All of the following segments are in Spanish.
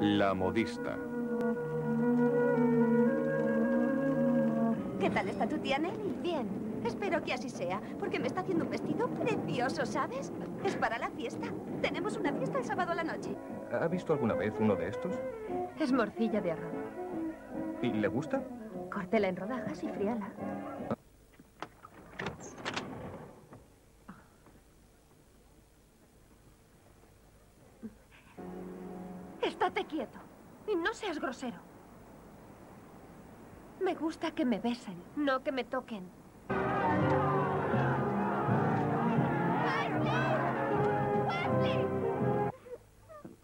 La modista. ¿Qué tal está tu tía Nelly? Bien. Espero que así sea, porque me está haciendo un vestido precioso, ¿sabes? Es para la fiesta. Tenemos una fiesta el sábado a la noche. ¿Ha visto alguna vez uno de estos? Es morcilla de arroz. ¿Y le gusta? Córtela en rodajas y fríala. Estate quieto y no seas grosero. Me gusta que me besen, no que me toquen.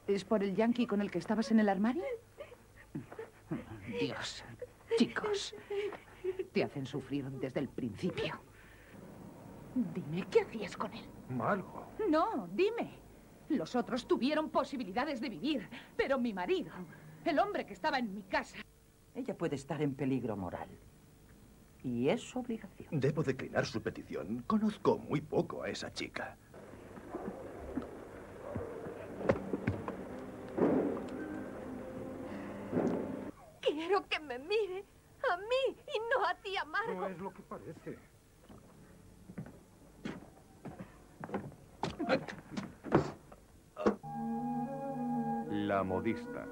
¿Es por el yankee con el que estabas en el armario? Dios, chicos, te hacen sufrir desde el principio. Dime, ¿qué hacías con él? Margo. No, dime. Los otros tuvieron posibilidades de vivir, pero mi marido, el hombre que estaba en mi casa... Ella puede estar en peligro moral. Y es su obligación. Debo declinar su petición. Conozco muy poco a esa chica. Quiero que me mire a mí y no a ti, Amargo. No es lo que parece. Modista.